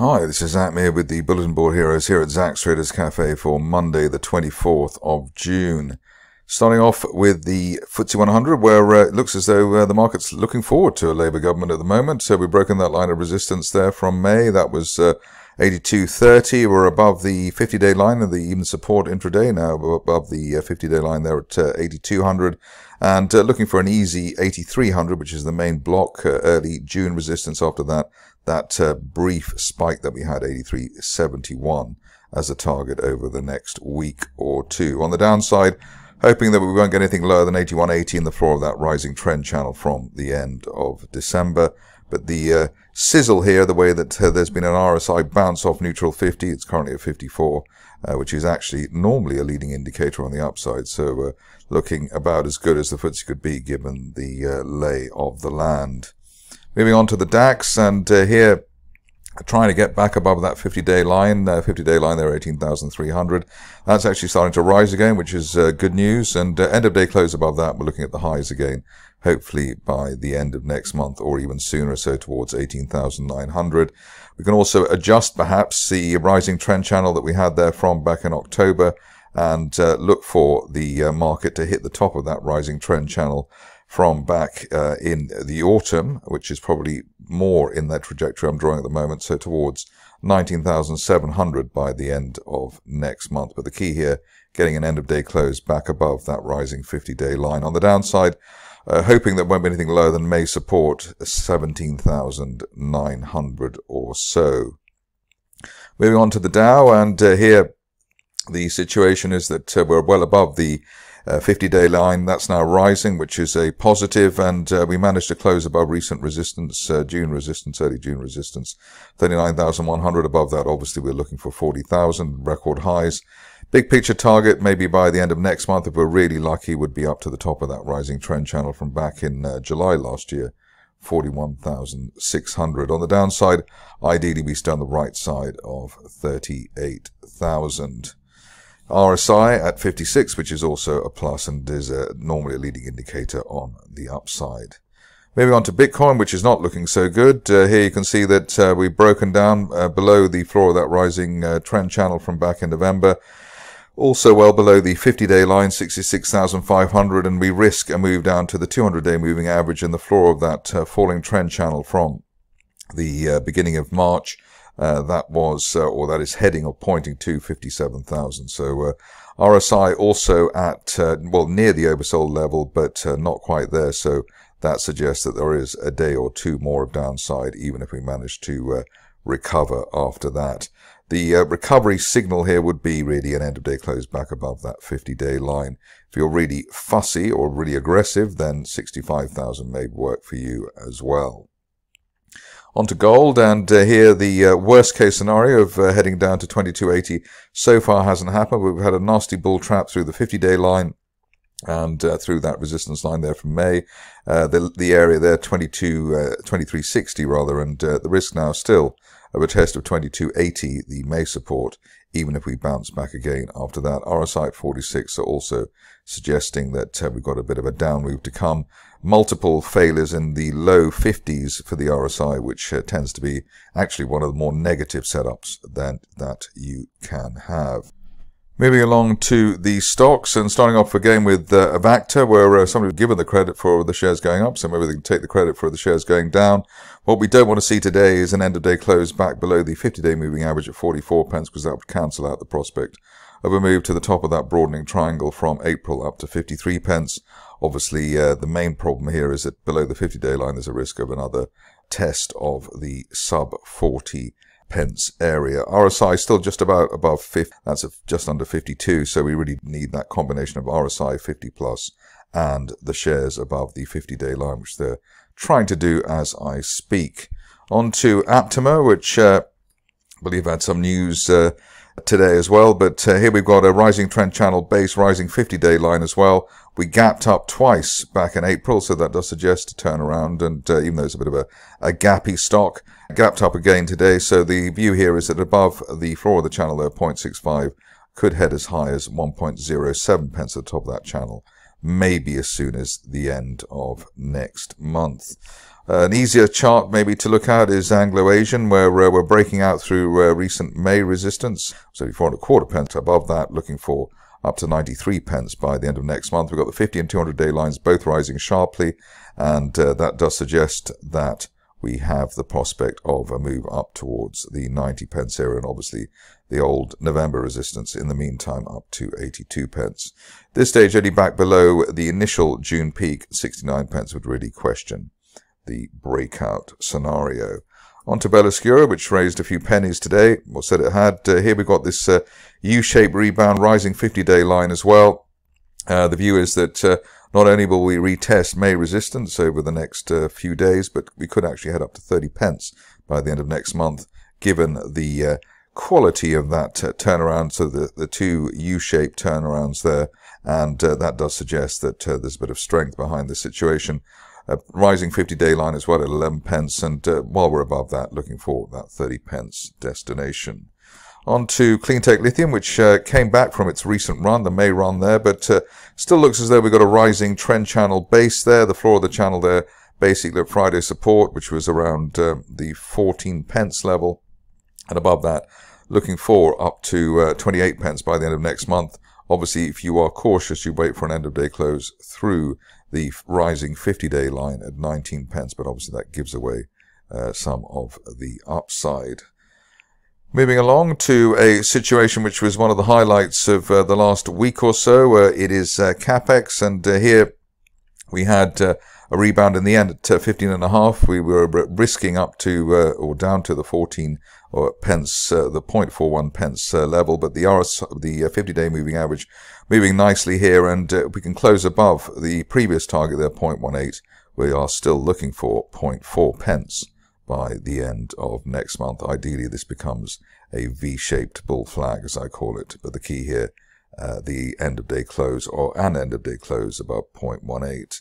Hi, this is Zak here with the Bulletin Board Heroes here at Zak's Traders Cafe for Monday, the 24th of June. Starting off with the FTSE 100, where uh, it looks as though uh, the market's looking forward to a Labour government at the moment. So we've broken that line of resistance there from May. That was uh, 82.30. We're above the 50-day line and the even support intraday now above the 50-day uh, line there at uh, 8200 and uh, looking for an easy 8300 which is the main block early June resistance after that that uh, brief spike that we had, 83.71, as a target over the next week or two. On the downside, hoping that we won't get anything lower than 81.80 in the floor of that rising trend channel from the end of December. But the uh, sizzle here, the way that uh, there's been an RSI bounce off neutral 50, it's currently at 54, uh, which is actually normally a leading indicator on the upside. So uh, looking about as good as the FTSE could be given the uh, lay of the land. Moving on to the DAX, and uh, here trying to get back above that 50-day line, uh, 50-day line there, 18,300. That's actually starting to rise again, which is uh, good news. And uh, end of day close above that, we're looking at the highs again, hopefully by the end of next month or even sooner, so towards 18,900. We can also adjust perhaps the rising trend channel that we had there from back in October and uh, look for the uh, market to hit the top of that rising trend channel from back uh, in the autumn, which is probably more in that trajectory I'm drawing at the moment, so towards 19,700 by the end of next month. But the key here, getting an end of day close back above that rising 50 day line. On the downside, uh, hoping that won't be anything lower than May support, 17,900 or so. Moving on to the Dow, and uh, here the situation is that uh, we're well above the 50-day uh, line. That's now rising, which is a positive, and uh, we managed to close above recent resistance, uh, June resistance, early June resistance, 39,100 above that. Obviously, we're looking for 40,000 record highs. Big picture target, maybe by the end of next month, if we're really lucky, would be up to the top of that rising trend channel from back in uh, July last year. 41,600. On the downside, ideally we stay on the right side of 38,000. RSI at 56, which is also a plus and is a, normally a leading indicator on the upside. Moving on to Bitcoin, which is not looking so good. Uh, here you can see that uh, we've broken down uh, below the floor of that rising uh, trend channel from back in November. Also well below the 50-day line, 66,500, and we risk a move down to the 200-day moving average in the floor of that uh, falling trend channel from the uh, beginning of March. Uh, that was, uh, or that is heading or pointing to 57,000. So uh, RSI also at, uh, well, near the oversold level, but uh, not quite there. So that suggests that there is a day or two more of downside, even if we manage to recover after that. The recovery signal here would be really an end of day close back above that 50 day line. If you're really fussy or really aggressive, then 65,000 may work for you as well onto gold. And uh, here, the uh, worst case scenario of uh, heading down to 2280 so far hasn't happened. We've had a nasty bull trap through the 50 day line and uh, through that resistance line there from May. Uh, the, the area there, 22, uh, 2360 rather, and the risk now still of a test of 2280, the May support, even if we bounce back again after that. RSI at 46 are also suggesting that uh, we've got a bit of a down move to come. Multiple failures in the low 50s for the RSI, which uh, tends to be actually one of the more negative setups that, that you can have. Moving along to the stocks and starting off again with uh, Avacta, where uh, somebody given the credit for the shares going up, so maybe they can take the credit for the shares going down. What we don't want to see today is an end of day close back below the 50 day moving average at 44 pence, because that would cancel out the prospect of a move to the top of that broadening triangle from April up to 53 pence. Obviously, uh, the main problem here is that below the 50 day line, there's a risk of another test of the sub 40 pence area. RSI still just about above 50. That's just under 52. So we really need that combination of RSI 50 plus and the shares above the 50 day line, which they're trying to do as I speak. On to Aptamer, which uh, I believe had some news uh, today as well. But uh, here we've got a rising trend channel base, rising 50 day line as well. We gapped up twice back in April, so that does suggest a turnaround. And uh, even though it's a bit of a, a gappy stock, gapped up again today. So the view here is that above the floor of the channel there, 0.65, could head as high as 1.07 pence at the top of that channel maybe as soon as the end of next month. Uh, an easier chart maybe to look at is Anglo-Asian, where uh, we're breaking out through uh, recent May resistance, so four and a quarter pence above that, looking for up to 93 pence by the end of next month. We've got the 50 and 200 day lines both rising sharply, and uh, that does suggest that we have the prospect of a move up towards the 90 pence area and obviously the old November resistance in the meantime up to 82 pence. This stage only back below the initial June peak, 69 pence would really question the breakout scenario. On to Belluscura, which raised a few pennies today, or said it had. Uh, here we've got this uh, U-shaped rebound, rising 50-day line as well. Uh, the view is that uh, not only will we retest May resistance over the next uh, few days, but we could actually head up to 30 pence by the end of next month, given the uh, quality of that uh, turnaround. So the, the two U-shaped turnarounds there, and uh, that does suggest that uh, there's a bit of strength behind the situation. rising 50-day line as well at 11 pence, and uh, while we're above that, looking for that 30 pence destination. On to Cleantech Lithium, which uh, came back from its recent run, the May run there, but uh, still looks as though we've got a rising trend channel base there. The floor of the channel there, basically at Friday support, which was around uh, the 14 pence level. And above that, looking for up to uh, 28 pence by the end of next month. Obviously, if you are cautious, you wait for an end of day close through the rising 50 day line at 19 pence, but obviously that gives away uh, some of the upside. Moving along to a situation which was one of the highlights of uh, the last week or so. Uh, it is uh, CAP-XX, and uh, here we had uh, a rebound in the end at uh, 15 and a half. We were risking up to or down to the 14 or pence, the 0.41 pence level, but the RS, the 50-day moving average, moving nicely here, and we can close above the previous target there, 0.18. We are still looking for 0.4 pence by the end of next month. Ideally, this becomes a V-shaped bull flag, as I call it. But the key here, uh, the end of day close or an end of day close above 0.18.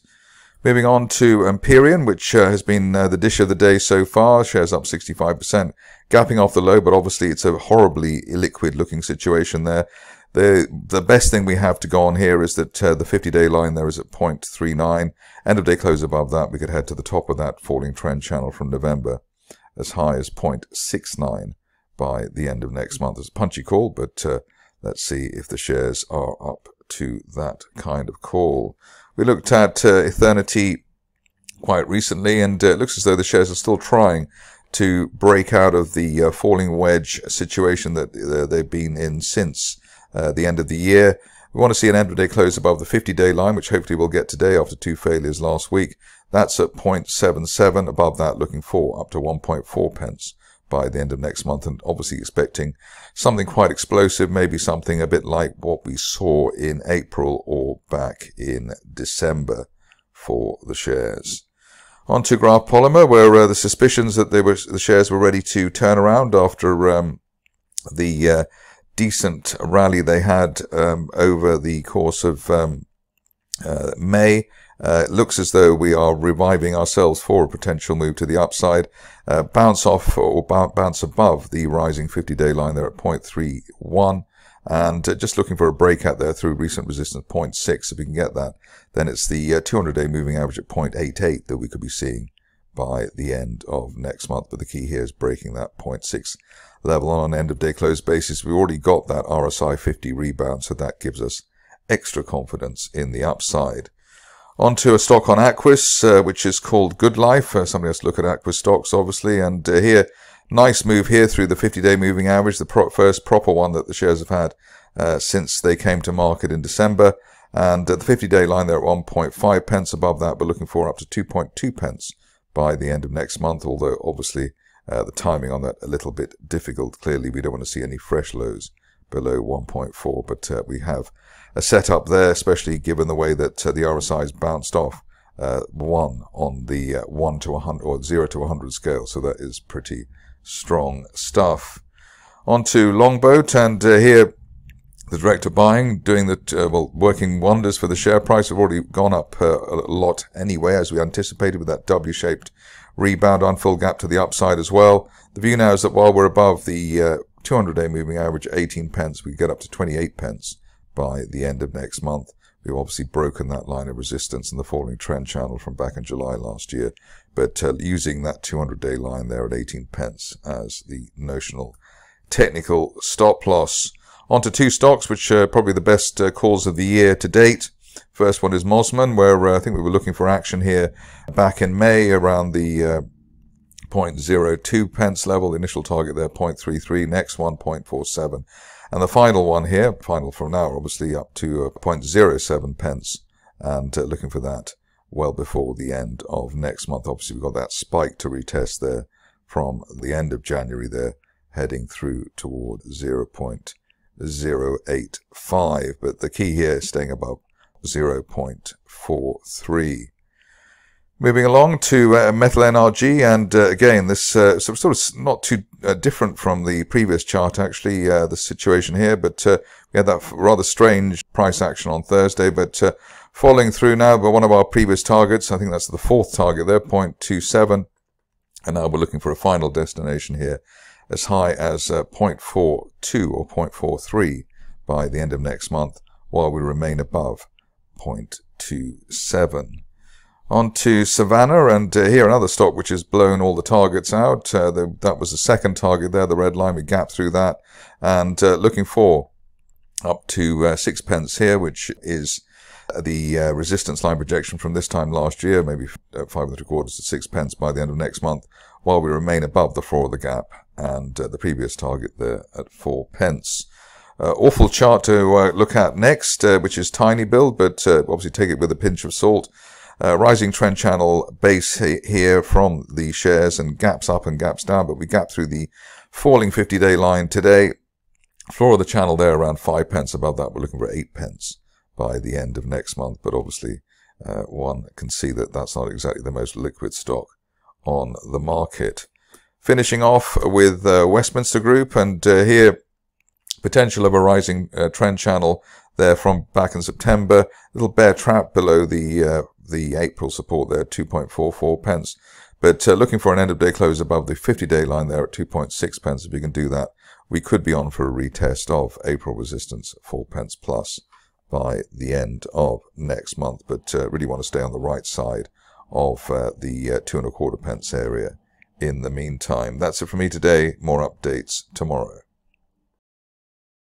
Moving on to Empyrean, which uh, has been uh, the dish of the day so far. Shares up 65%, gapping off the low, but obviously it's a horribly illiquid looking situation there. The the best thing we have to go on here is that uh, the 50-day line there is at 0.39. End of day close above that, we could head to the top of that falling trend channel from November as high as 0.69 by the end of next month. It's a punchy call, but uh, let's see if the shares are up to that kind of call. We looked at uh, Ethernity quite recently, and uh, it looks as though the shares are still trying to break out of the uh, falling wedge situation that uh, they've been in since uh, the end of the year. We want to see an end of day close above the 50 day line, which hopefully we'll get today after two failures last week. That's at 0.77. Above that, looking for up to 1.4 pence by the end of next month, and obviously expecting something quite explosive, maybe something a bit like what we saw in April or back in December for the shares. On to Graft Polymer, where uh, the suspicions that they were, the shares were ready to turn around after um, the uh, decent rally they had um, over the course of um, uh, May. Uh, it looks as though we are reviving ourselves for a potential move to the upside. Uh, bounce off or bounce above the rising 50-day line there at 0.31. And uh, just looking for a breakout there through recent resistance 0.6. If we can get that, then it's the 200-day uh, moving average at 0.88 that we could be seeing by the end of next month. But the key here is breaking that 0.6 level on an end of day close basis. We already got that RSI 50 rebound, so that gives us extra confidence in the upside. Onto a stock on Aquis, uh, which is called Good Life. Uh, somebody has to look at Aquis stocks, obviously. And uh, here, nice move here through the 50-day moving average, the pro first proper one that the shares have had uh, since they came to market in December. And the 50-day line there at 1.5 pence above that, but looking for up to 2.2 pence by the end of next month, although obviously uh, the timing on that a little bit difficult. Clearly, we don't want to see any fresh lows below 1.4, but uh, we have a setup there, especially given the way that uh, the RSI has bounced off uh, one on the uh, one to 100 or zero to 100 scale. So that is pretty strong stuff. On to Longboat, and uh, here the director buying, doing the well, working wonders for the share price. Have already gone up a lot anyway, as we anticipated with that W-shaped rebound on full gap to the upside as well. The view now is that while we're above the uh, 200 day moving average 18 pence, we get up to 28 pence by the end of next month. We've obviously broken that line of resistance in the falling trend channel from back in July last year, but uh, using that 200-day line there at 18 pence as the notional technical stop loss. Onto two stocks, which are probably the best uh, calls of the year to date. First one is Mosman, where uh, I think we were looking for action here back in May around the uh, 0.02 pence level. The initial target there, 0.33. Next one, 0.47. And the final one here, final from now, obviously up to uh, 0.07 pence. And uh, looking for that well before the end of next month. Obviously, we've got that spike to retest there from the end of January there, heading through toward 0.085. But the key here is staying above 0.43. Moving along to uh, MetalNRG, and uh, again, this uh, sort of not too uh, different from the previous chart, actually, uh, the situation here, but uh, we had that rather strange price action on Thursday, but falling through now by one of our previous targets. I think that's the fourth target there, 0.27, and now we're looking for a final destination here as high as 0.42 or 0.43 by the end of next month, while we remain above 0.27. On to Savannah, and uh, here another stock which has blown all the targets out. Uh, the, that was the second target there, the red line. We gapped through that, and uh, looking for up to uh, six pence here, which is the uh, resistance line projection from this time last year, maybe uh, five and three quarters to six pence by the end of next month, while we remain above the floor of the gap and the previous target there at four pence. Uh, awful chart to uh, look at next, uh, which is TinyBuild, but obviously take it with a pinch of salt. Uh, rising trend channel base here from the shares and gaps up and gaps down, but we gap through the falling 50-day line today. Floor of the channel there around 5 pence above that. We're looking for 8 pence by the end of next month, but obviously uh, one can see that that's not exactly the most liquid stock on the market. Finishing off with uh, Westminster Group, and uh, here potential of a rising uh, trend channel there from back in September. Little bear trap below the uh, the April support there, 2.44 pence. But uh, looking for an end of day close above the 50 day line there at 2.6 pence. If we can do that, we could be on for a retest of April resistance, 4 pence plus by the end of next month. But uh, really want to stay on the right side of uh, the uh, two and a quarter pence area in the meantime. That's it for me today. More updates tomorrow.